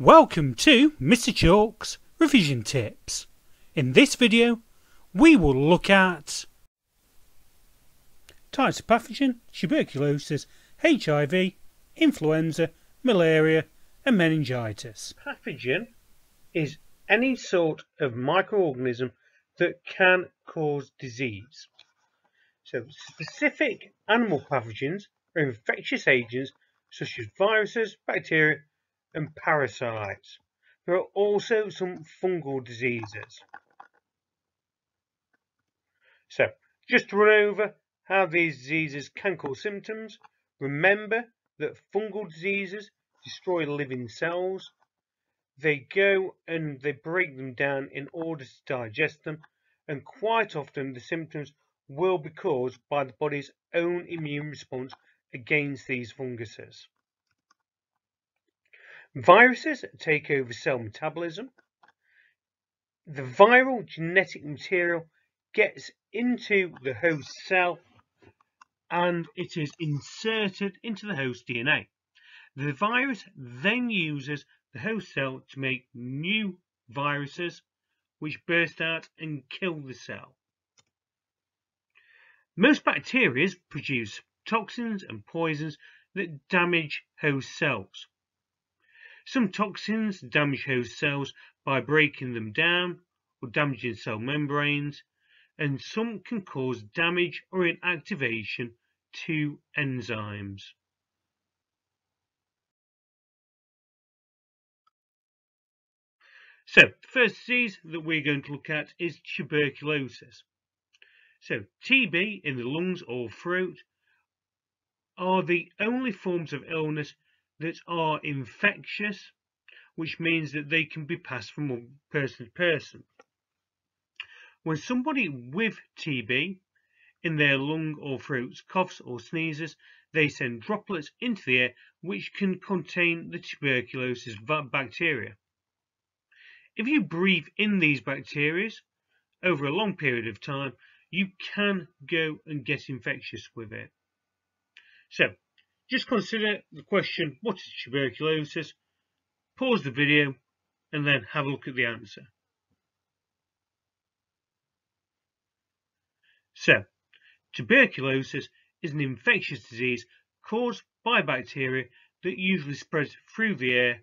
Welcome to Mr. Chalk's revision tips. In this video we will look at types of pathogen, tuberculosis, HIV, influenza, malaria and meningitis. Pathogen is any sort of microorganism that can cause disease. So specific animal pathogens are infectious agents such as viruses, bacteria and parasites. There are also some fungal diseases. So just to run over how these diseases can cause symptoms, remember that fungal diseases destroy living cells. They go and they break them down in order to digest them and quite often the symptoms will be caused by the body's own immune response against these funguses. Viruses take over cell metabolism. The viral genetic material gets into the host cell and it is inserted into the host DNA. The virus then uses the host cell to make new viruses which burst out and kill the cell. Most bacteria produce toxins and poisons that damage host cells. Some toxins damage host cells by breaking them down or damaging cell membranes, and some can cause damage or inactivation to enzymes. So, the first disease that we're going to look at is tuberculosis. So, TB in the lungs or throat are the only forms of illness that are infectious, which means that they can be passed from one person to person. When somebody with TB in their lung or throat coughs or sneezes, they send droplets into the air which can contain the tuberculosis bacteria. If you breathe in these bacteria over a long period of time, you can go and get infectious with it. So, just consider the question, what is tuberculosis? Pause the video and then have a look at the answer. So, tuberculosis is an infectious disease caused by bacteria that usually spreads through the air,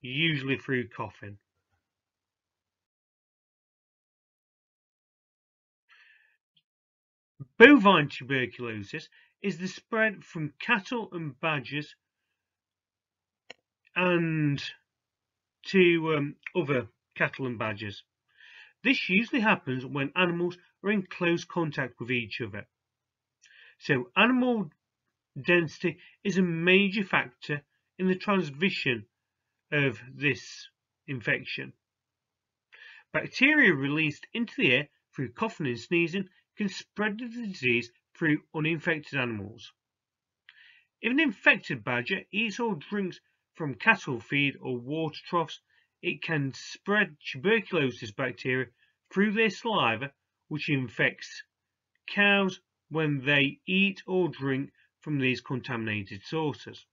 usually through coughing. Bovine tuberculosis is the spread from cattle and badgers and to um, other cattle and badgers. This usually happens when animals are in close contact with each other. So animal density is a major factor in the transmission of this infection. Bacteria released into the air through coughing and sneezing can spread the disease through uninfected animals. If an infected badger eats or drinks from cattle feed or water troughs, it can spread tuberculosis bacteria through their saliva, which infects cows when they eat or drink from these contaminated sources.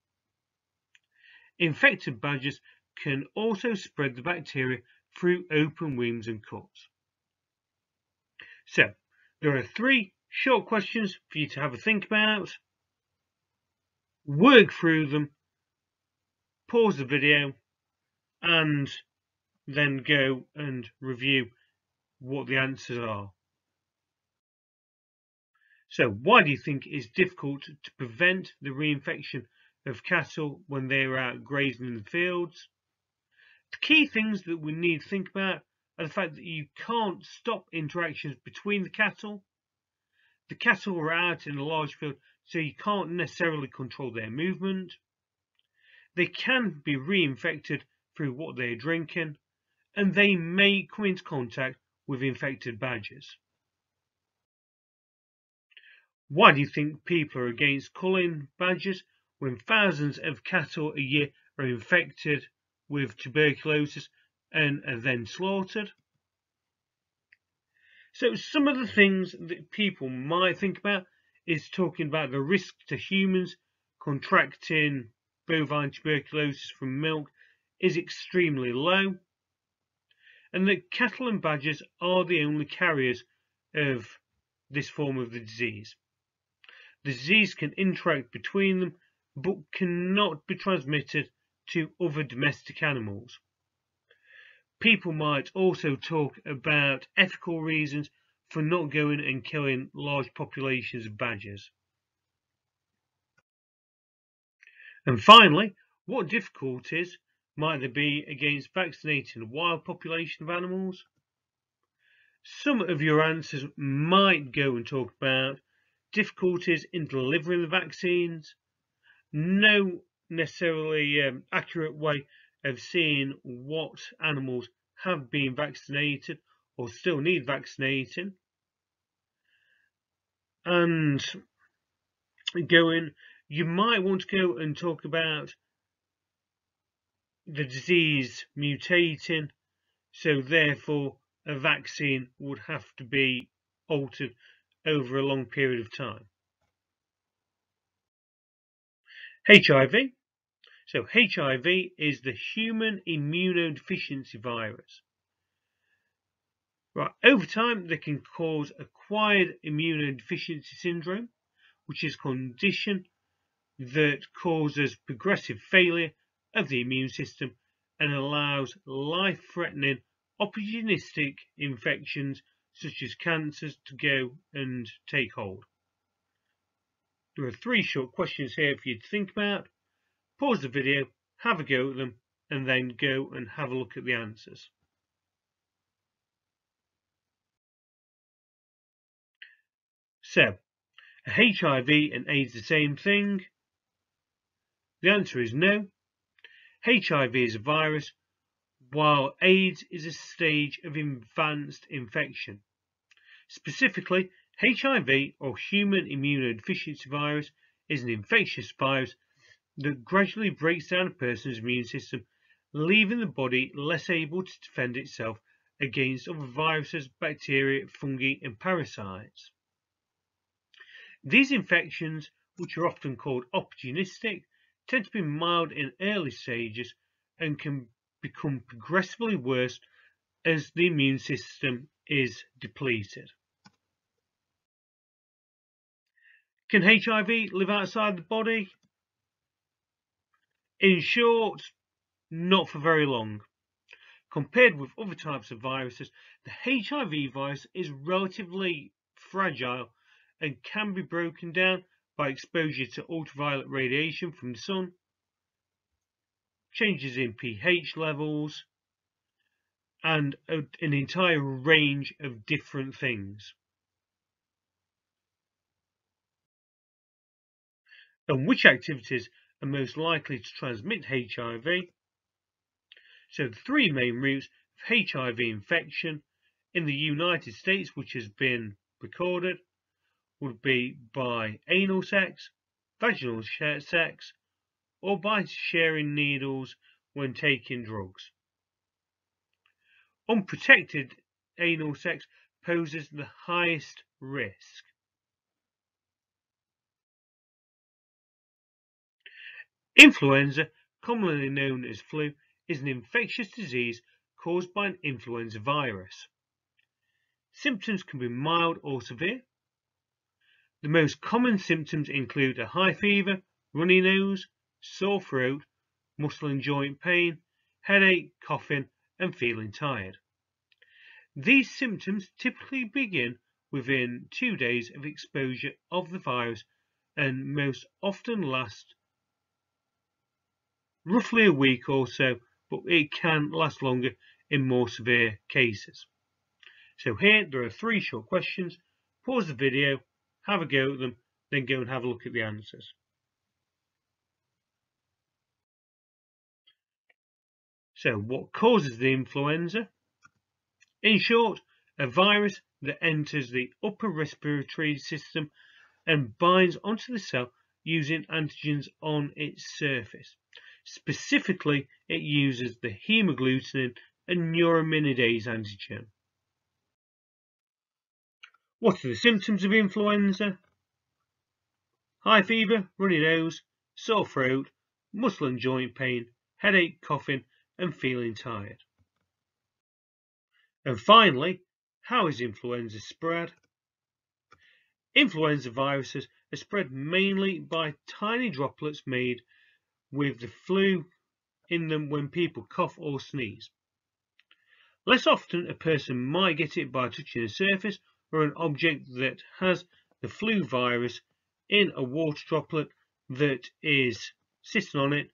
Infected badgers can also spread the bacteria through open wounds and cuts. So, there are three short questions for you to have a think about. Work through them, pause the video, and then go and review what the answers are. So why do you think it is difficult to prevent the reinfection of cattle when they are out grazing in the fields? The key things that we need to think about are the fact that you can't stop interactions between the cattle. The cattle are out in a large field, so you can't necessarily control their movement. They can be reinfected through what they're drinking, and they may come into contact with infected badgers. Why do you think people are against culling badgers when thousands of cattle a year are infected with tuberculosis and are then slaughtered. So some of the things that people might think about is talking about the risk to humans contracting bovine tuberculosis from milk is extremely low, and that cattle and badgers are the only carriers of this form of the disease. The disease can interact between them, but cannot be transmitted to other domestic animals. People might also talk about ethical reasons for not going and killing large populations of badgers. And finally, what difficulties might there be against vaccinating a wild population of animals? Some of your answers might go and talk about difficulties in delivering the vaccines, no necessarily um, accurate way of seeing what animals have been vaccinated or still need vaccinating, and going, you might want to go and talk about the disease mutating, so therefore a vaccine would have to be altered over a long period of time. HIV. So HIV is the human immunodeficiency virus. Right, over time they can cause acquired immunodeficiency syndrome, which is a condition that causes progressive failure of the immune system and allows life-threatening opportunistic infections such as cancers to go and take hold. There are three short questions here for you to think about. Pause the video, have a go at them, and then go and have a look at the answers. So, HIV and AIDS the same thing? The answer is no. HIV is a virus, while AIDS is a stage of advanced infection. Specifically, HIV or human immunodeficiency virus is an infectious virus that gradually breaks down a person's immune system, leaving the body less able to defend itself against other viruses, bacteria, fungi, and parasites. These infections, which are often called opportunistic, tend to be mild in early stages and can become progressively worse as the immune system is depleted. Can HIV live outside the body? In short, not for very long. Compared with other types of viruses, the HIV virus is relatively fragile and can be broken down by exposure to ultraviolet radiation from the sun, changes in pH levels, and a, an entire range of different things. And which activities are most likely to transmit HIV? So the three main routes of HIV infection in the United States, which has been recorded, would be by anal sex, vaginal sex, or by sharing needles when taking drugs. Unprotected anal sex poses the highest risk. Influenza, commonly known as flu, is an infectious disease caused by an influenza virus. Symptoms can be mild or severe, the most common symptoms include a high fever, runny nose, sore throat, muscle and joint pain, headache, coughing, and feeling tired. These symptoms typically begin within two days of exposure of the virus and most often last roughly a week or so, but it can last longer in more severe cases. So here there are three short questions. Pause the video have a go at them, then go and have a look at the answers. So what causes the influenza? In short, a virus that enters the upper respiratory system and binds onto the cell using antigens on its surface. Specifically, it uses the hemagglutinin and neuraminidase antigen. What are the symptoms of influenza? High fever, runny nose, sore throat, muscle and joint pain, headache, coughing, and feeling tired. And finally, how is influenza spread? Influenza viruses are spread mainly by tiny droplets made with the flu in them when people cough or sneeze. Less often, a person might get it by touching a surface or an object that has the flu virus in a water droplet that is sitting on it,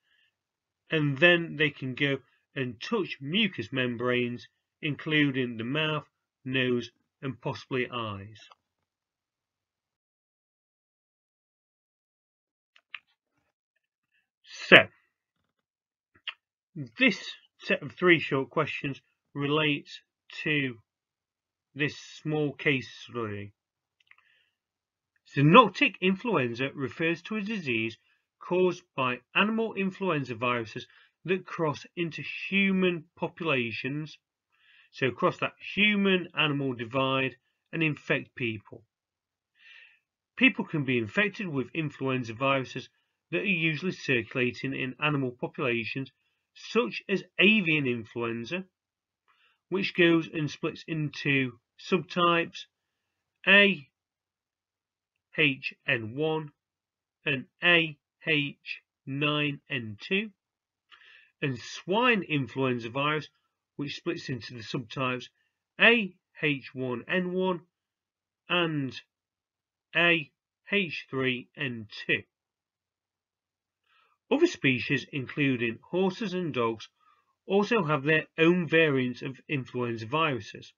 and then they can go and touch mucous membranes, including the mouth, nose, and possibly eyes. So, this set of three short questions relates to this small case study. Zoonotic influenza refers to a disease caused by animal influenza viruses that cross into human populations, so cross that human-animal divide and infect people. People can be infected with influenza viruses that are usually circulating in animal populations such as avian influenza, which goes and splits into subtypes A, H5N1 and AH9N2, and swine influenza virus, which splits into the subtypes AH1N1 and AH3N2. Other species, including horses and dogs, also have their own variants of influenza viruses.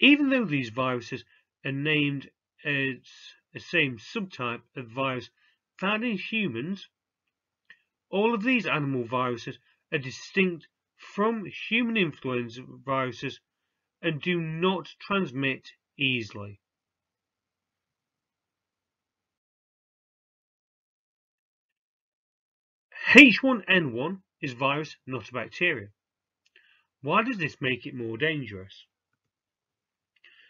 Even though these viruses are named as the same subtype of virus found in humans, all of these animal viruses are distinct from human influenza viruses and do not transmit easily. H1N1 is virus, not a bacteria. Why does this make it more dangerous?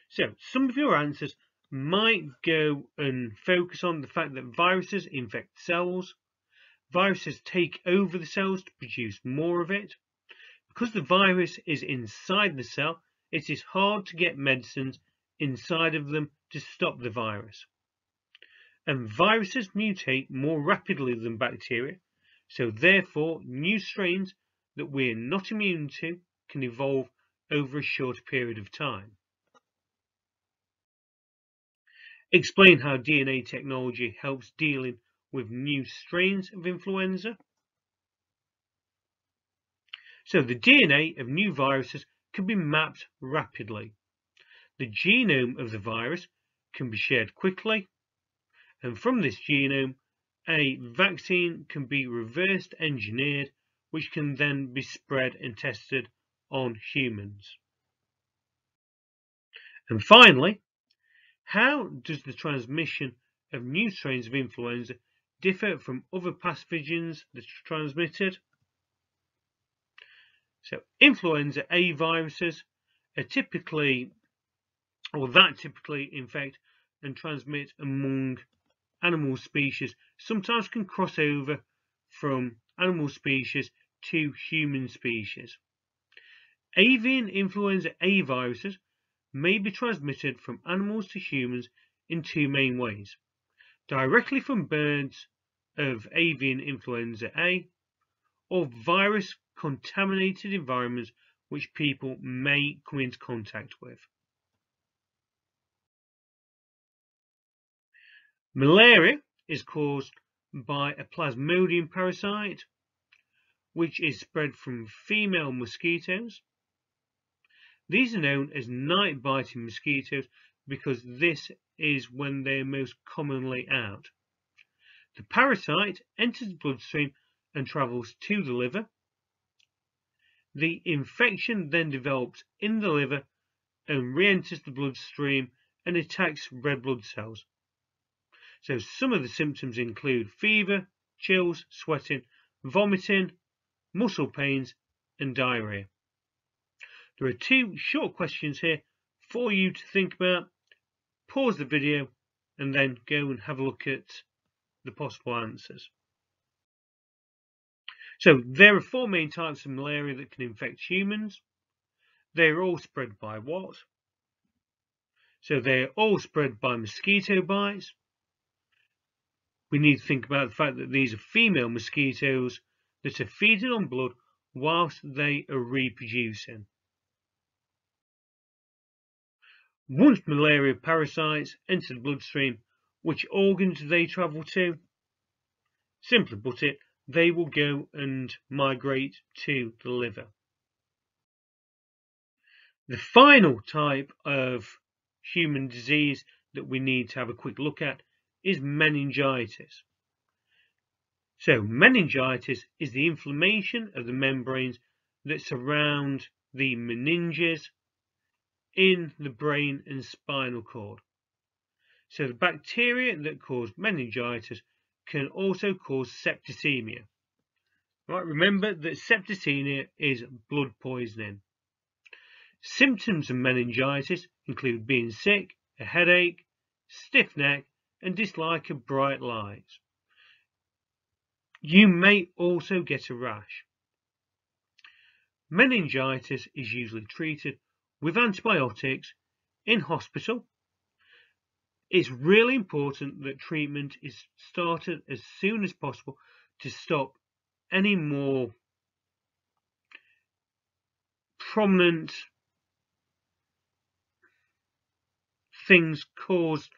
So, some of your answers might go and focus on the fact that viruses infect cells. Viruses take over the cells to produce more of it. Because the virus is inside the cell, it is hard to get medicines inside of them to stop the virus. And viruses mutate more rapidly than bacteria, so therefore, new strains that we're not immune to can evolve over a short period of time. Explain how DNA technology helps dealing with new strains of influenza. So the DNA of new viruses can be mapped rapidly. The genome of the virus can be shared quickly, and from this genome a vaccine can be reverse engineered, which can then be spread and tested on humans. And finally, how does the transmission of new strains of influenza differ from other pathogens that are transmitted? So influenza A viruses are typically, or that typically infect and transmit among animal species sometimes can cross over from animal species to human species. Avian influenza A viruses may be transmitted from animals to humans in two main ways. Directly from birds of avian influenza A or virus contaminated environments which people may come into contact with. Malaria is caused by a plasmodium parasite, which is spread from female mosquitoes. These are known as night biting mosquitoes because this is when they are most commonly out. The parasite enters the bloodstream and travels to the liver. The infection then develops in the liver and re-enters the bloodstream and attacks red blood cells. So some of the symptoms include fever, chills, sweating, vomiting, muscle pains, and diarrhea. There are two short questions here for you to think about. Pause the video and then go and have a look at the possible answers. So there are four main types of malaria that can infect humans. They are all spread by what? So they are all spread by mosquito bites. We need to think about the fact that these are female mosquitoes that are feeding on blood whilst they are reproducing. Once malaria parasites enter the bloodstream, which organs do they travel to? Simply put it, they will go and migrate to the liver. The final type of human disease that we need to have a quick look at is meningitis. So meningitis is the inflammation of the membranes that surround the meninges in the brain and spinal cord. So the bacteria that cause meningitis can also cause septicemia. Right, remember that septicemia is blood poisoning. Symptoms of meningitis include being sick, a headache, stiff neck, and dislike of bright lights. You may also get a rash. Meningitis is usually treated with antibiotics in hospital. It's really important that treatment is started as soon as possible to stop any more prominent things caused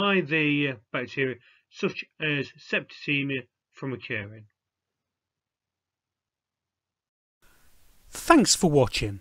by the uh, bacteria, such as septicemia, from occurring. Thanks for watching.